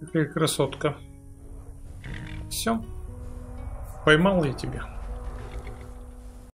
Какая красотка. Все. Поймал я тебя.